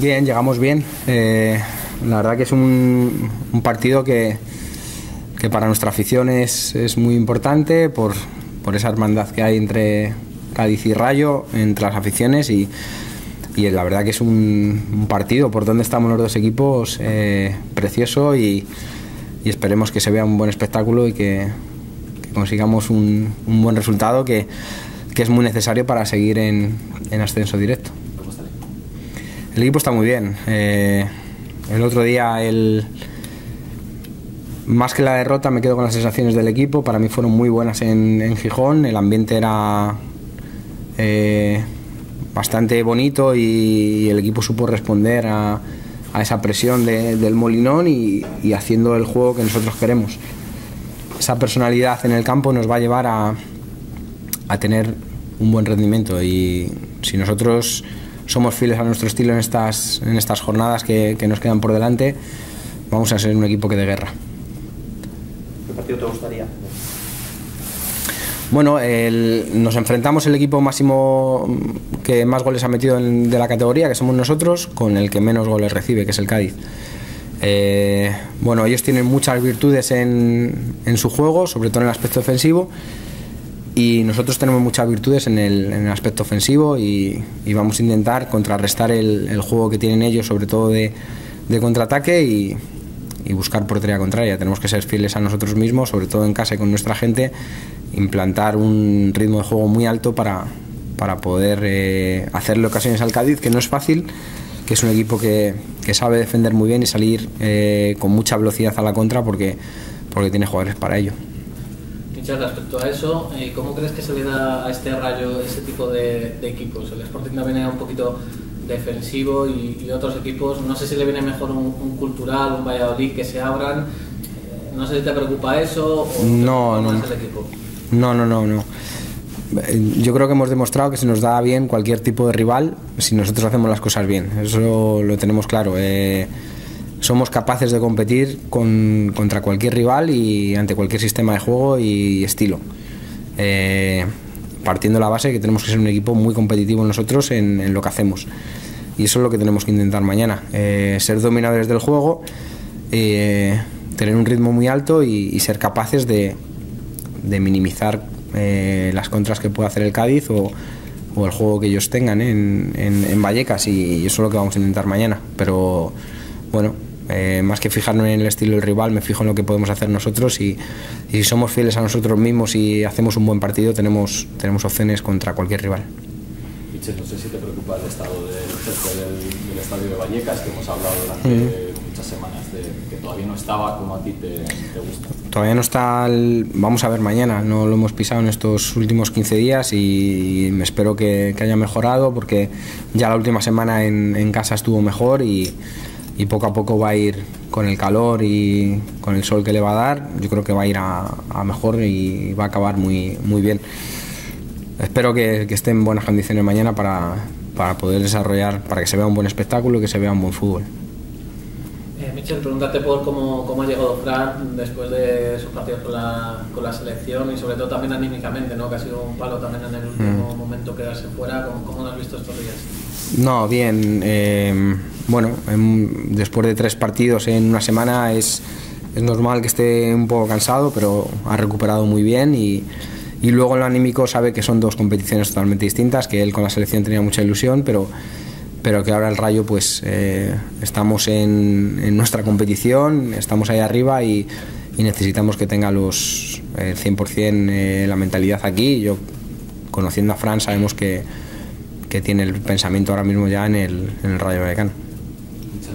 Bien, llegamos bien. Eh, la verdad que es un, partido que, que, para nuestra afición es, muy importante por, por, esa hermandad que hay entre Cádiz y Rayo, entre las aficiones y, la verdad que es un, partido por donde estamos los dos equipos eh, precioso y, esperemos que se vea un buen espectáculo y que, consigamos un, buen resultado que, que, es muy necesario para seguir en ascenso directo. El equipo está muy bien. Eh, el otro día, el, más que la derrota, me quedo con las sensaciones del equipo. Para mí fueron muy buenas en, en Gijón. El ambiente era eh, bastante bonito y, y, el equipo supo responder a, a esa presión de, del Molinón y, y, haciendo el juego que nosotros queremos. Esa personalidad en el campo nos va a llevar a, a tener un buen rendimiento y si nosotros somos fieles a nuestro estilo en estas, en estas jornadas que, que, nos quedan por delante, vamos a ser un equipo que de guerra. ¿Qué partido te gustaría? Bueno, el, nos enfrentamos el equipo máximo que más goles ha metido en, de la categoría, que somos nosotros, con el que menos goles recibe, que es el Cádiz. Eh, bueno, ellos tienen muchas virtudes en, en, su juego, sobre todo en el aspecto ofensivo, y nosotros tenemos muchas virtudes en el, en el aspecto ofensivo y, vamos a intentar contrarrestar el, el, juego que tienen ellos, sobre todo de, de contraataque y, y, buscar portería contraria. Tenemos que ser fieles a nosotros mismos, sobre todo en casa y con nuestra gente, implantar un ritmo de juego muy alto para, para poder eh, hacerle ocasiones al Cádiz, que no es fácil, que es un equipo que, que sabe defender muy bien y salir eh, con mucha velocidad a la contra porque, porque tiene jugadores para ello. Michel, respecto a eso, eh, ¿cómo crees que se le da a este Rayo ese tipo de, de equipos? El Sporting también era un poquito defensivo y, y, otros equipos, no sé si le viene mejor un, un cultural, un Valladolid que se abran, eh, no sé si te preocupa eso o no, no, el equipo. No, no, no, no. Yo creo que hemos demostrado que se nos da bien cualquier tipo de rival si nosotros hacemos las cosas bien. Eso lo tenemos claro. Eh, somos capaces de competir con, contra cualquier rival y ante cualquier sistema de juego y estilo. Eh, partiendo de la base que tenemos que ser un equipo muy competitivo nosotros en, lo que hacemos. Y eso es lo que tenemos que intentar mañana. Eh, ser dominadores del juego, eh, tener un ritmo muy alto y, ser capaces de, de minimizar las contras que pueda hacer el Cádiz o, el juego que ellos tengan en, en, en, Vallecas y, eso es lo que vamos a intentar mañana. Pero bueno, eh, más que fijarme en el estilo del rival, me fijo en lo que podemos hacer nosotros y, y, si somos fieles a nosotros mismos y hacemos un buen partido, tenemos, tenemos opciones contra cualquier rival. Michel, no sé si te preocupa el estado del, del, del estadio de Vallecas, que hemos hablado durante mm. muchas semanas, de que todavía no estaba como a ti te, te gusta. Todavía no está, el, vamos a ver mañana, no lo hemos pisado en estos últimos 15 días y, y me espero que, que, haya mejorado porque ya la última semana en, en casa estuvo mejor y, y poco a poco va a ir con el calor y con el sol que le va a dar, yo creo que va a ir a, a mejor y va a acabar muy, muy bien. Espero que, que esté en buenas condiciones mañana para, para poder desarrollar, para que se vea un buen espectáculo y que se vea un buen fútbol. Eh, Michel, preguntarte por cómo, cómo ha llegado Fran después de sus partidos con la, con la selección y sobre todo también anímicamente, ¿no? que ha sido un palo también en el último mm. momento quedarse fuera. ¿Cómo, ¿Cómo, lo has visto estos días? No, bien. Eh, bueno, en, después de tres partidos en una semana es, normal que esté un poco cansado, pero ha recuperado muy bien y luego en lo anímico sabe que son dos competiciones totalmente distintas, que él con la selección tenía mucha ilusión, pero, pero que ahora el Rayo pues eh, estamos en, nuestra competición, estamos ahí arriba y, necesitamos que tenga los eh, 100% eh, la mentalidad aquí. Yo conociendo a Fran sabemos que, que tiene el pensamiento ahora mismo ya en el, en el Rayo Vallecano.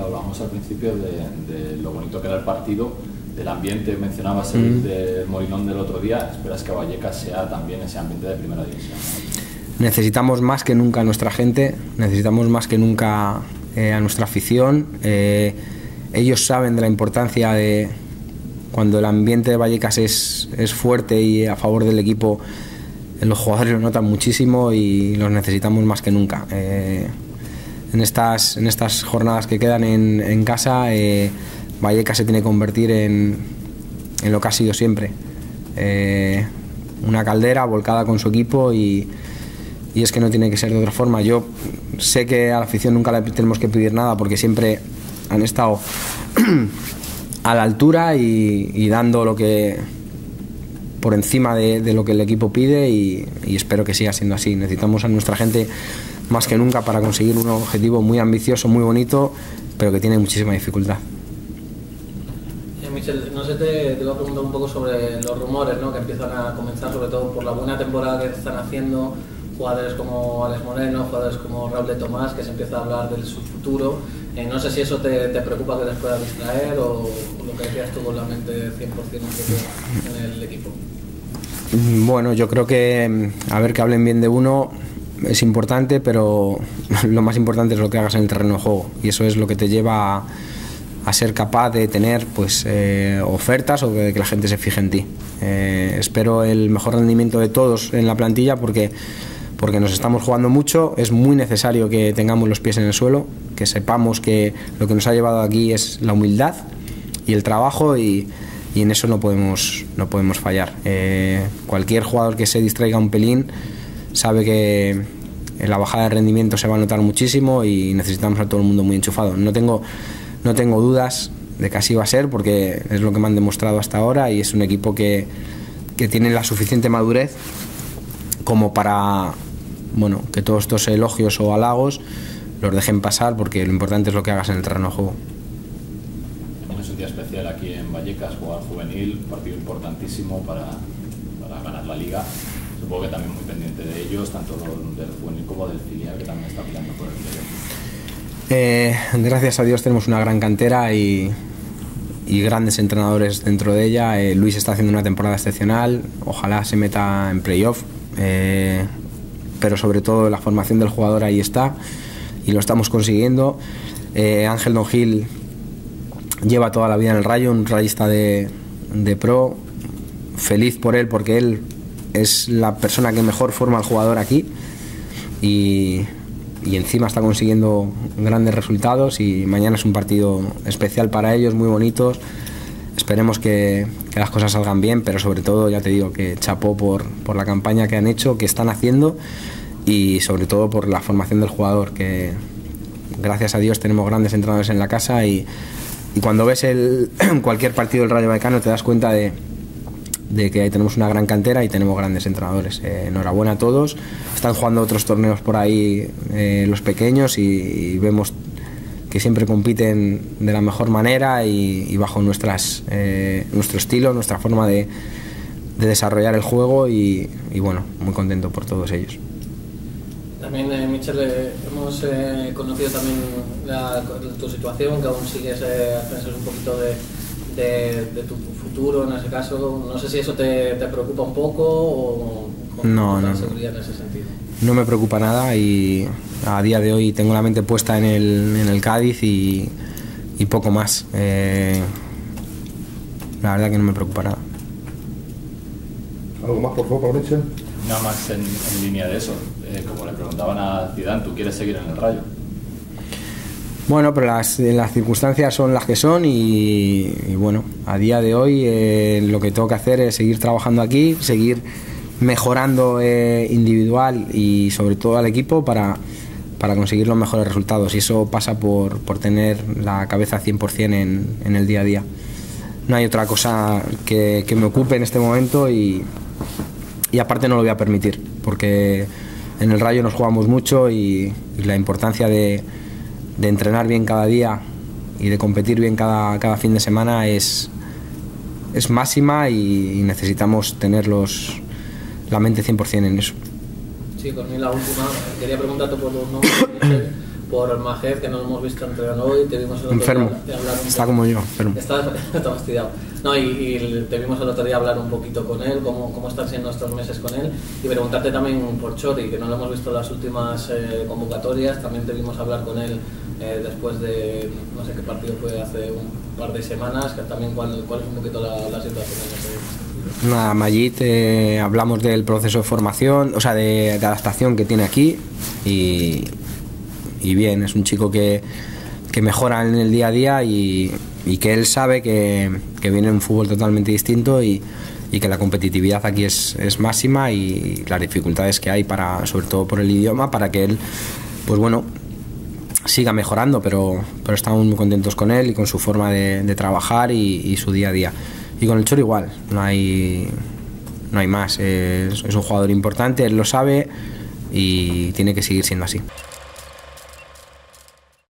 Hablamos al principio de, de lo bonito que era el partido del ambiente, mencionabas el mm. del Molinón del otro día, esperas que Vallecas sea también ese ambiente de primera división. Necesitamos más que nunca a nuestra gente, necesitamos más que nunca eh, a nuestra afición. Eh, ellos saben de la importancia de cuando el ambiente de Vallecas es, es fuerte y a favor del equipo, los jugadores lo notan muchísimo y los necesitamos más que nunca. Eh, en, estas, en estas jornadas que quedan en, casa, eh, Vallecas se tiene que convertir en, en lo que ha sido siempre. Eh, una caldera volcada con su equipo y, y es que no tiene que ser de otra forma. Yo sé que a la afición nunca le tenemos que pedir nada porque siempre han estado a la altura y, dando lo que por encima de, lo que el equipo pide y, espero que siga siendo así. Necesitamos a nuestra gente más que nunca para conseguir un objetivo muy ambicioso, muy bonito, pero que tiene muchísima dificultad. Eh, Michel, no sé, te, te, iba a preguntar un poco sobre los rumores ¿no? que empiezan a comenzar, sobre todo por la buena temporada que están haciendo jugadores como Alex Moreno, jugadores como Raúl de Tomás, que se empieza a hablar de su futuro. Eh, no sé si eso te, preocupa que les pueda distraer o, lo que decías tú con la mente 100% en el equipo. Mm, bueno, yo creo que mm, a ver que hablen bien de uno es importante, pero lo más importante es lo que hagas en el terreno de juego y eso es lo que te lleva a, ser capaz de tener pues eh, ofertas o de que la gente se fije en ti. Eh, espero el mejor rendimiento de todos en la plantilla porque porque nos estamos jugando mucho, es muy necesario que tengamos los pies en el suelo, que sepamos que lo que nos ha llevado aquí es la humildad y el trabajo y, en eso no podemos, no podemos fallar. Eh, cualquier jugador que se distraiga un pelín sabe que en la bajada de rendimiento se va a notar muchísimo y necesitamos a todo el mundo muy enchufado. No tengo, no tengo dudas de que así va a ser porque es lo que me han demostrado hasta ahora y es un equipo que, que tiene la suficiente madurez como para bueno, que todos estos elogios o halagos los dejen pasar porque lo importante es lo que hagas en el terreno de juego. Especial aquí en Vallecas, jugar juvenil, partido importantísimo para, para ganar la liga. Supongo que también muy pendiente de ellos, tanto del juvenil como del filial, que también está peleando por el eh, gracias a Dios tenemos una gran cantera y, y grandes entrenadores dentro de ella. Eh, Luis está haciendo una temporada excepcional, ojalá se meta en playoff. Eh, pero sobre todo la formación del jugador ahí está y lo estamos consiguiendo. Eh, Ángel Don Gil lleva toda la vida en el rayo, un rayista de, pro, feliz por él porque él es la persona que mejor forma al jugador aquí y, encima está consiguiendo grandes resultados y mañana es un partido especial para ellos, muy bonitos. Esperemos que, las cosas salgan bien, pero sobre todo, ya te digo, que chapó por, por la campaña que han hecho, que están haciendo y sobre todo por la formación del jugador, que gracias a Dios tenemos grandes entrenadores en la casa y, cuando ves el, cualquier partido del Rayo Vallecano te das cuenta de, de que tenemos una gran cantera y tenemos grandes entrenadores. Eh, enhorabuena a todos. Están jugando otros torneos por ahí eh, los pequeños y, vemos que siempre compiten de la mejor manera y, bajo nuestras, eh, nuestro estilo, nuestra forma de, de desarrollar el juego y, y bueno, muy contento por todos ellos. También, eh, Michel, eh, hemos eh, conocido también tu situación, que aún sigues eh, pensar un poquito de, tu futuro en ese caso. No sé si eso te, preocupa un poco o no, no, seguridad en ese sentido. No me preocupa nada y a día de hoy tengo la mente puesta en el, en el Cádiz y, y poco más. la verdad que no me preocupa nada. ¿Algo más, por favor, Michel? Nada más en, línea de eso, eh, como le preguntaban a Zidane, ¿tú quieres seguir en el Rayo? Bueno, pero las, las circunstancias son las que son y, bueno, a día de hoy eh, lo que tengo que hacer es seguir trabajando aquí, seguir mejorando eh, individual y sobre todo al equipo para, para conseguir los mejores resultados y eso pasa por, por tener la cabeza 100% en, en el día a día. No hay otra cosa que, que me ocupe en este momento y, y aparte no lo voy a permitir, porque en el Rayo nos jugamos mucho y, la importancia de, entrenar bien cada día y de competir bien cada, cada fin de semana es, es máxima y, necesitamos tener los, la mente 100% en eso. Sí, la última, quería preguntarte por los nombres por Majed, que no lo hemos visto entrenando hoy, te vimos el otro enfermo. día hablar Está como yo, enfermo. Está, está fastidiado. No, y, te vimos el otro día hablar un poquito con él, cómo, cómo están siendo estos meses con él, y preguntarte también por Chori, que no lo hemos visto en las últimas eh, convocatorias, también te vimos hablar con él eh, después de, no sé qué partido fue hace un par de semanas, que también cuál, cuál es un poquito la, la situación en ese Nada, Mayit, eh, hablamos del proceso de formación, o sea, de, de adaptación que tiene aquí y, y bien, es un chico que, mejora en el día a día y, que él sabe que, viene un fútbol totalmente distinto y, y que la competitividad aquí es, es máxima y las dificultades que hay para, sobre todo por el idioma, para que él, pues bueno, siga mejorando, pero, pero estamos muy contentos con él y con su forma de, de trabajar y, y, su día a día. Y con el Chor igual, no hay, no hay más. Es, es un jugador importante, él lo sabe y tiene que seguir siendo así.